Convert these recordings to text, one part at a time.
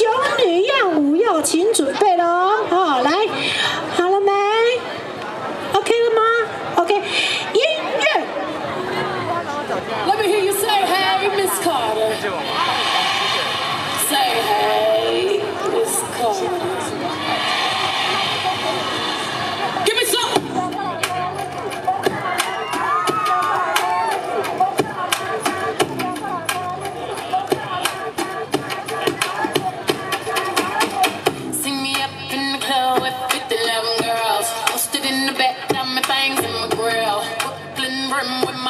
熊女样舞要请准备喽，哦，来，Brim with my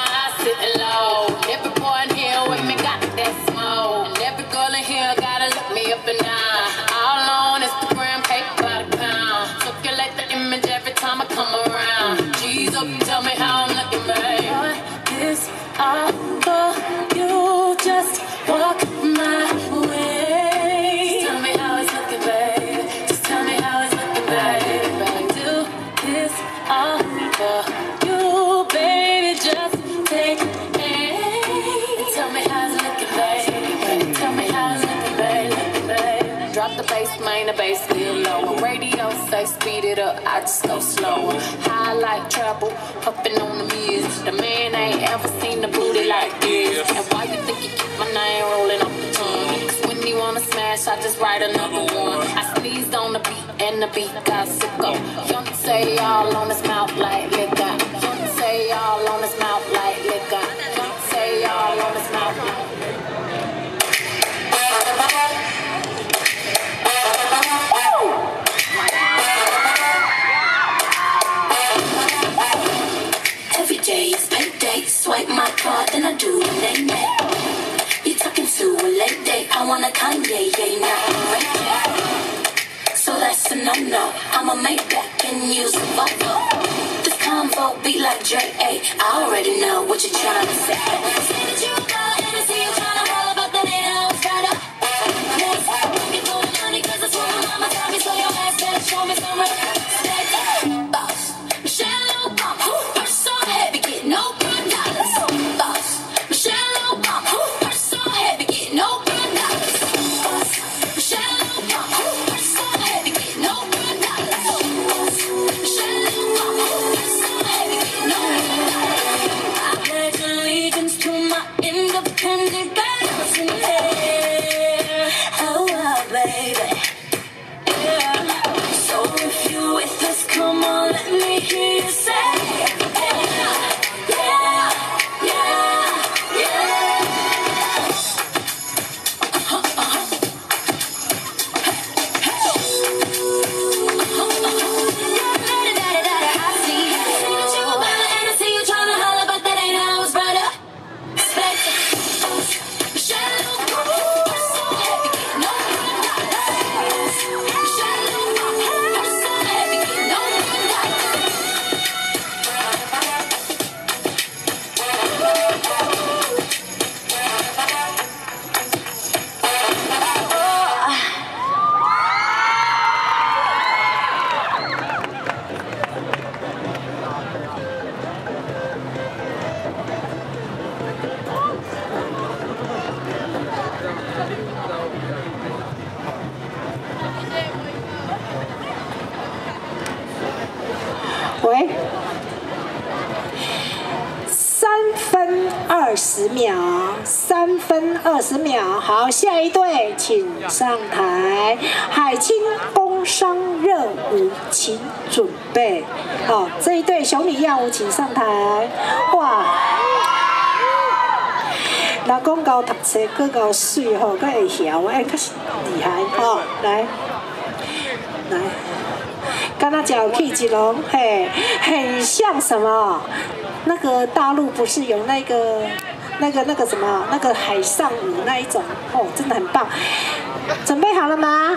lower. Radio say speed it up, I just go slower. High like trouble, puffing on the music. The man ain't ever seen the booty like this. And why you think you keep my name rolling off the tongue? 'Cause when you wanna smash, I just write another one. I sneezed on the beat and the beat got sicko. Young say all on his mouth like liquor. Young say all on his mouth like liquor. Young say all on his mouth like Every day is payday. Swipe my card, then I do the name You talking to a late day? I want a Kanye, yeah, not a J. So that's a no-no. I'ma make back and use a Volvo. This convo be like J.A. I already know what you're trying to say. That you got Hennessy, you tryna roll, but that mama me. Ass show me some respect. 二十秒，三分二十秒。好，下一队请上台，海清工商热舞，请准备。好，这一队熊女样舞请上台。哇！人讲高读册，搁高水吼，搁会晓，哎，较是厉害哦。来，来。刚刚讲 K 吉龙，嘿，很像什么？那个大陆不是有那个、那个、那个什么，那个海上舞那一种，哦，真的很棒。准备好了吗？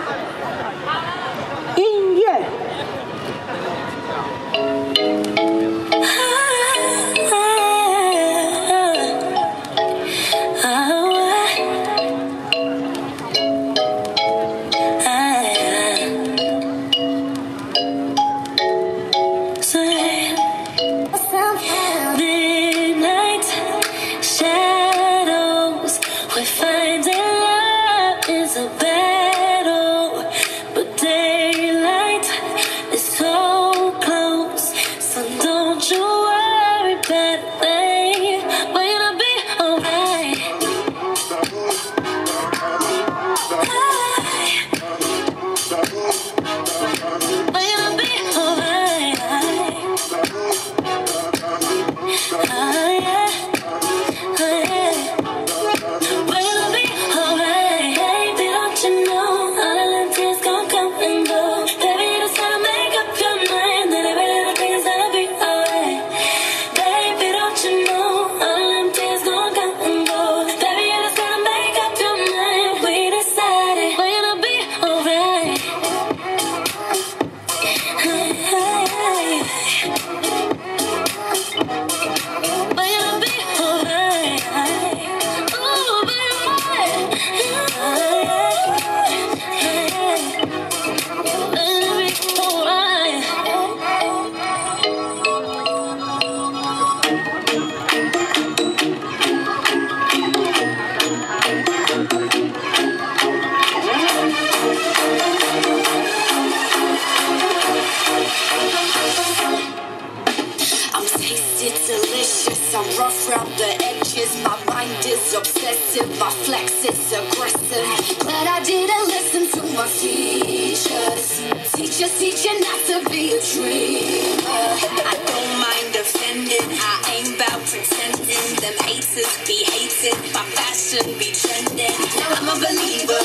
Is aggressive. But I didn't listen to my teachers. Teachers teaching not to be a dreamer. I don't mind offending. I ain't about pretending. Them haters be hating. My fashion be trending. Now I'm a believer.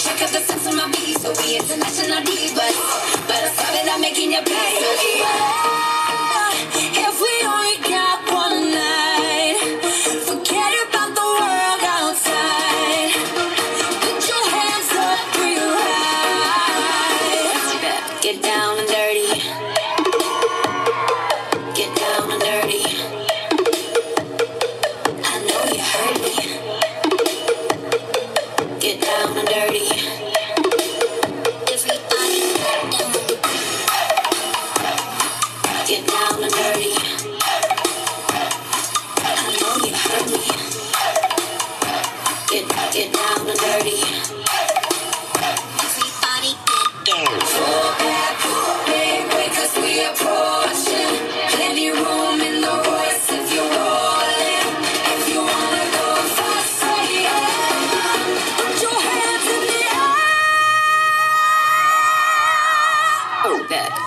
Check out the sense of my beat. So we international divas. But I'm sorry I'm making you pay.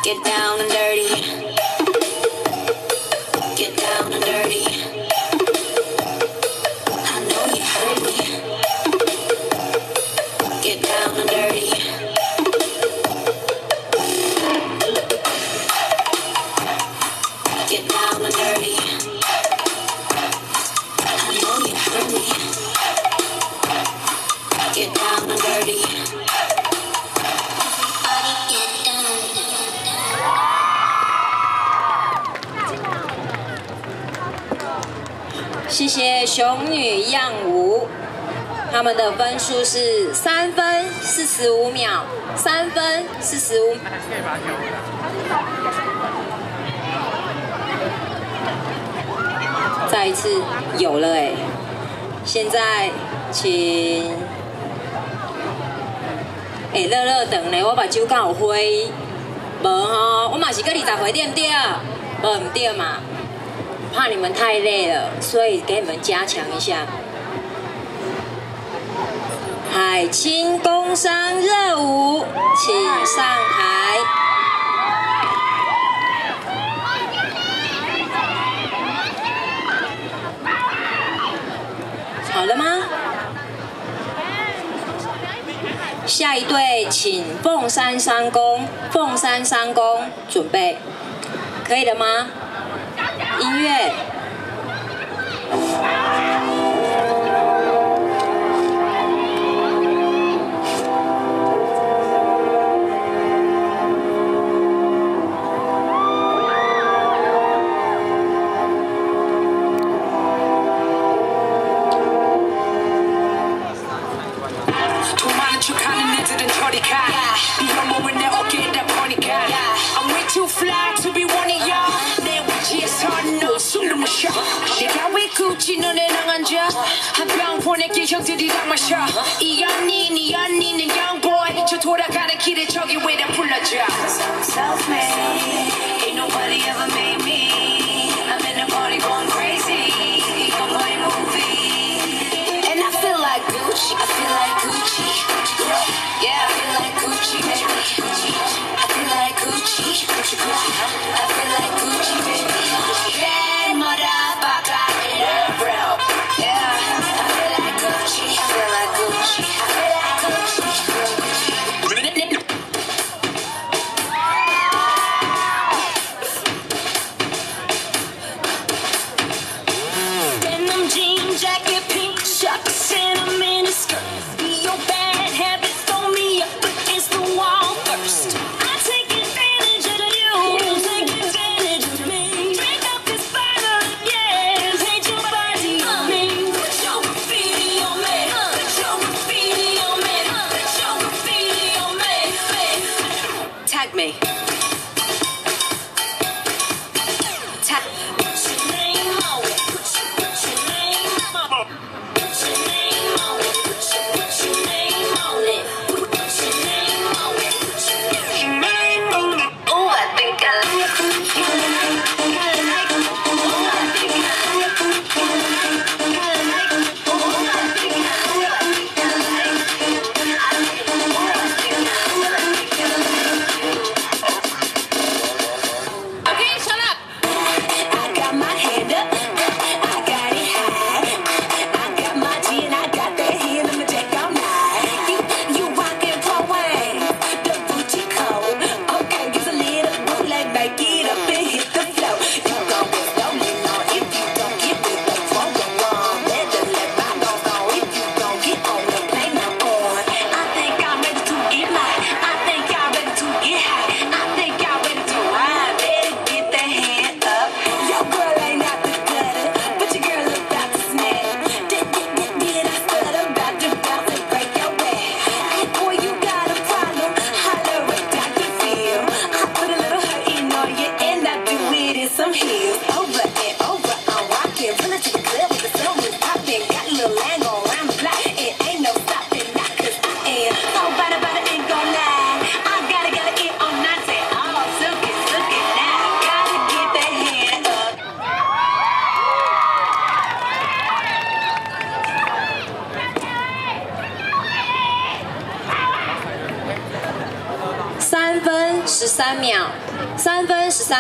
Get down and dirty. 谢谢熊女样舞，他们的分数是三分四十五秒，三分四十五。再一次有了哎，现在请哎乐乐等呢，我把酒刚有灰，无吼，我嘛是跟你十回对不对？无唔对嘛？怕你们太累了，所以给你们加强一下。海清工商热舞，请上台。好了吗？下一队，请凤山三公，凤山三公准备，可以了吗？音乐。 보내기 마셔. 이이 언니는 저 돌아가는 길에 저기 불러줘? Self-made. Ain't nobody ever made me. I'm in the party going crazy. And I feel like Gucci. I feel like Gucci. Yeah, I feel like Gucci. Baby I feel like Gucci. Gucci Gucci I feel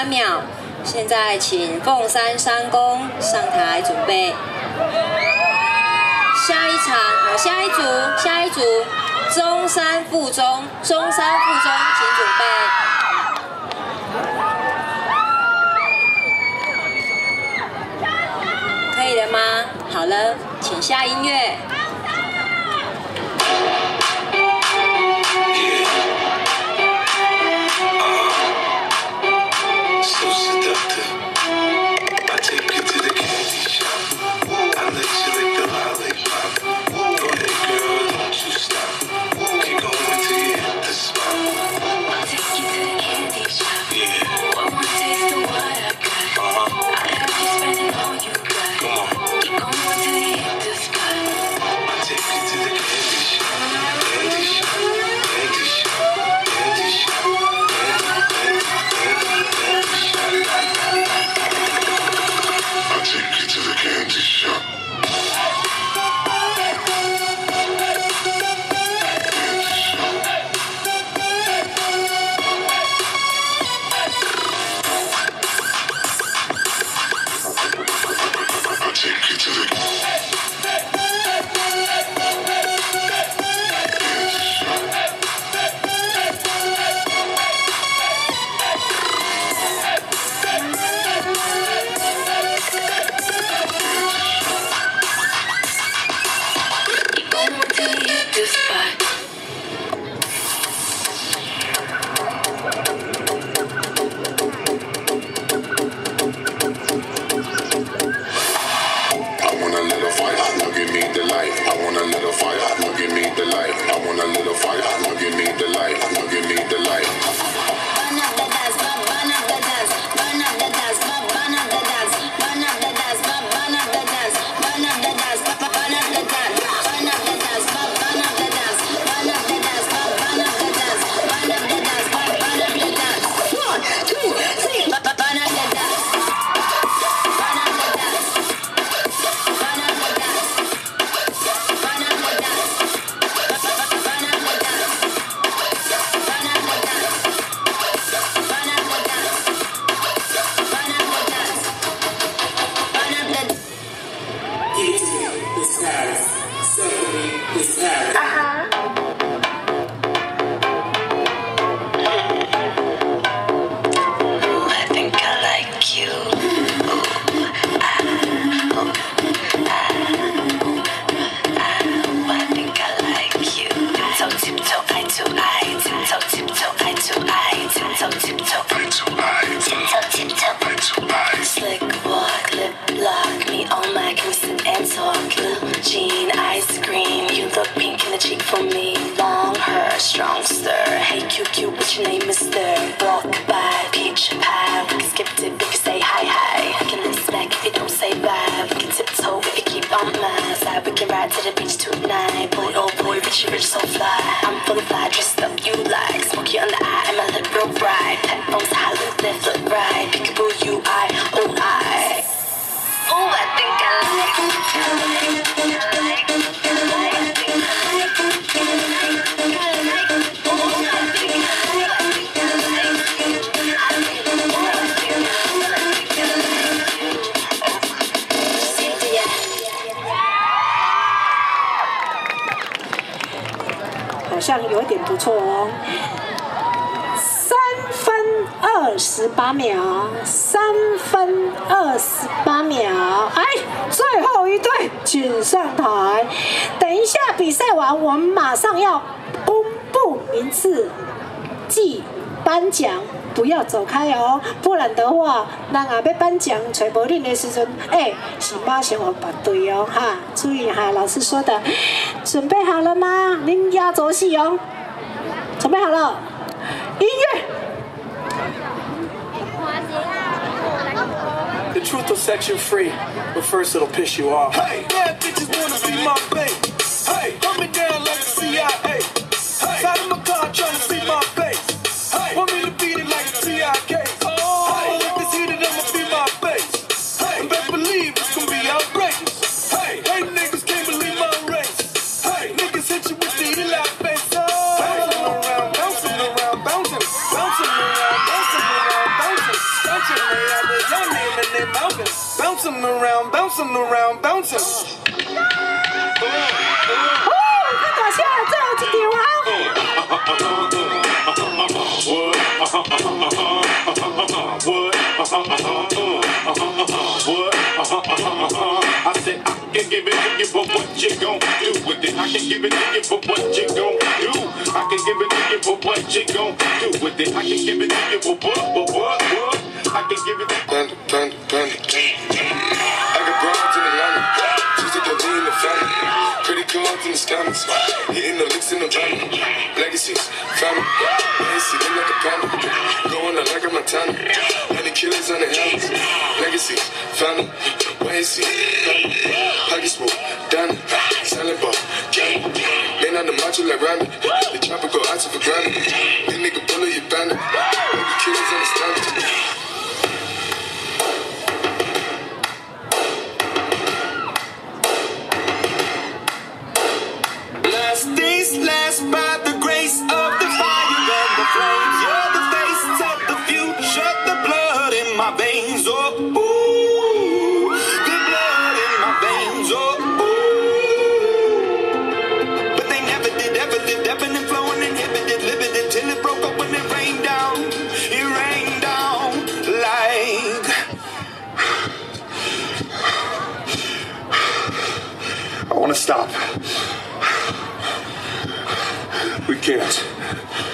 三秒。现在请凤山三公上台准备。下一场，下一组，下一组，中山附中，中山附中，请准备。可以了吗？好了，请下音乐。To the beach tonight. Boy, oh boy, Richie Rich so fly. I'm fully fly, dressed 二十八秒，三分二十八秒，哎，最后一队请上台。等一下比赛完，我们马上要公布名次，记颁奖。不要走开哦，不然的话，人啊要颁奖找无恁的时阵，哎、是马上要排队哦，哈，注意哈，老师说的，准备好了吗？您压轴戏哦，准备好了，音乐。The truth will set you free, but first it'll piss you off. Hey, bad bitches wanna my. Uh-huh, uh-huh, uh-huh, I said I can give it to you, but what you gon' do with it? I can give it to you, but what you gon' do? I can give it to you, but what you gon' do with it? I can give it to you, but what, but what, what? I can give it to Panda, Credit cards in the scammers. Hitting the licks in the van. Legacies, family. Legacy, look like a panda. Going out like a Montana. Honey killers on the helmets. Legacies, family. Family. Pockets full, Danny. Selling ball, gang. Lean on the macho like Randy. To stop. We can't.